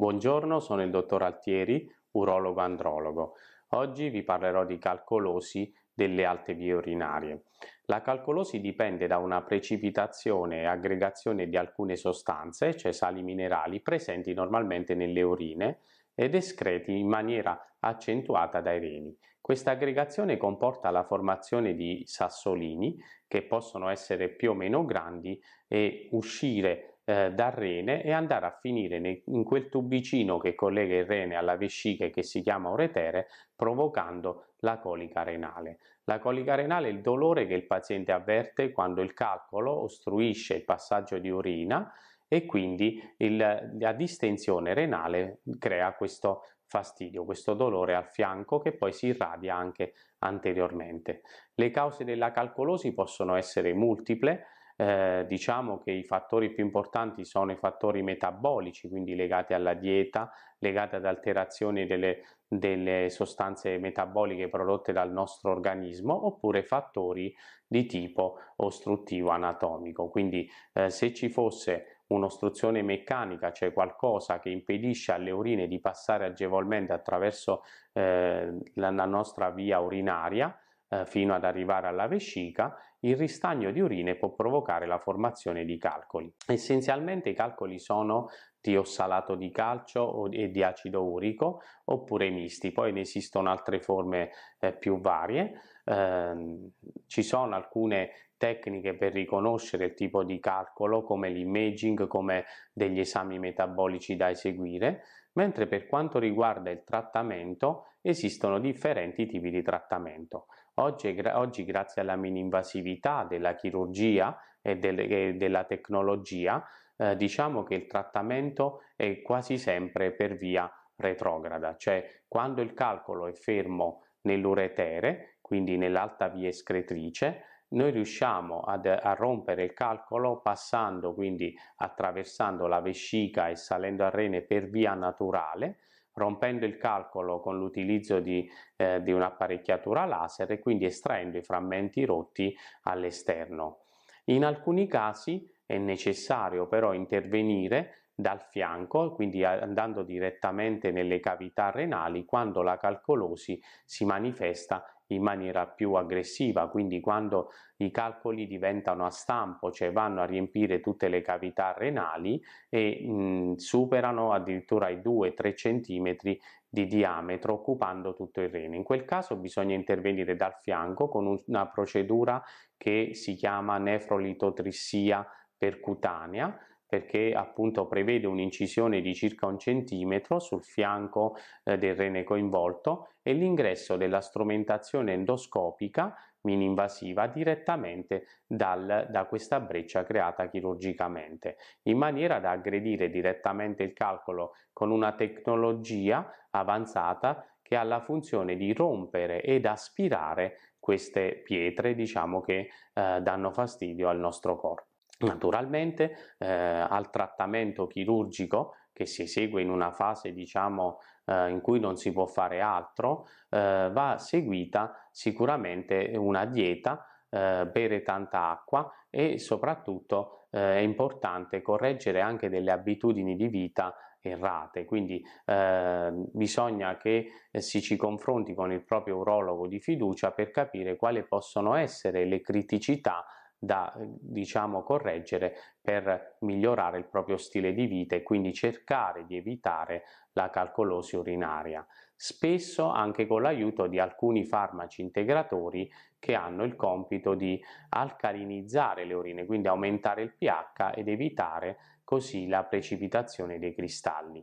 Buongiorno, sono il dottor Altieri, urologo andrologo. Oggi vi parlerò di calcolosi delle alte vie urinarie. La calcolosi dipende da una precipitazione e aggregazione di alcune sostanze, cioè sali minerali, presenti normalmente nelle urine ed escreti in maniera accentuata dai reni. Questa aggregazione comporta la formazione di sassolini che possono essere più o meno grandi e uscire eh, dal rene e andare a finire nei, in quel tubicino che collega il rene alla vescica che si chiama uretere provocando la colica renale. La colica renale è il dolore che il paziente avverte quando il calcolo ostruisce il passaggio di urina e quindi il, la distensione renale crea questo fastidio, questo dolore al fianco che poi si irradia anche anteriormente. Le cause della calcolosi possono essere multiple, eh, diciamo che i fattori più importanti sono i fattori metabolici, quindi legati alla dieta, legati ad alterazioni delle, delle sostanze metaboliche prodotte dal nostro organismo, oppure fattori di tipo ostruttivo anatomico. Quindi eh, se ci fosse un'ostruzione meccanica, cioè qualcosa che impedisce alle urine di passare agevolmente attraverso eh, la, la nostra via urinaria, eh, fino ad arrivare alla vescica, il ristagno di urine può provocare la formazione di calcoli. Essenzialmente i calcoli sono di ossalato di calcio e di acido urico oppure misti, poi ne esistono altre forme eh, più varie, eh, ci sono alcune tecniche per riconoscere il tipo di calcolo come l'imaging, come degli esami metabolici da eseguire, mentre per quanto riguarda il trattamento esistono differenti tipi di trattamento. Oggi, oggi grazie alla mini-invasività della chirurgia e, del, e della tecnologia eh, diciamo che il trattamento è quasi sempre per via retrograda, cioè quando il calcolo è fermo nell'uretere, quindi nell'alta via escretrice, noi riusciamo ad, a rompere il calcolo passando quindi attraversando la vescica e salendo al rene per via naturale rompendo il calcolo con l'utilizzo di, eh, di un'apparecchiatura laser e quindi estraendo i frammenti rotti all'esterno. In alcuni casi è necessario però intervenire dal fianco, quindi andando direttamente nelle cavità renali quando la calcolosi si manifesta in maniera più aggressiva, quindi quando i calcoli diventano a stampo, cioè vanno a riempire tutte le cavità renali e mh, superano addirittura i 2-3 cm di diametro occupando tutto il rene. In quel caso bisogna intervenire dal fianco con una procedura che si chiama nefrolitotrissia percutanea perché appunto prevede un'incisione di circa un centimetro sul fianco eh, del rene coinvolto e l'ingresso della strumentazione endoscopica mini-invasiva direttamente dal, da questa breccia creata chirurgicamente, in maniera da aggredire direttamente il calcolo con una tecnologia avanzata che ha la funzione di rompere ed aspirare queste pietre diciamo che eh, danno fastidio al nostro corpo. Naturalmente eh, al trattamento chirurgico che si esegue in una fase diciamo eh, in cui non si può fare altro eh, va seguita sicuramente una dieta eh, bere tanta acqua e soprattutto eh, è importante correggere anche delle abitudini di vita errate, quindi eh, bisogna che si ci confronti con il proprio urologo di fiducia per capire quali possono essere le criticità da diciamo correggere per migliorare il proprio stile di vita e quindi cercare di evitare la calcolosi urinaria, spesso anche con l'aiuto di alcuni farmaci integratori che hanno il compito di alcalinizzare le urine, quindi aumentare il pH ed evitare così la precipitazione dei cristalli.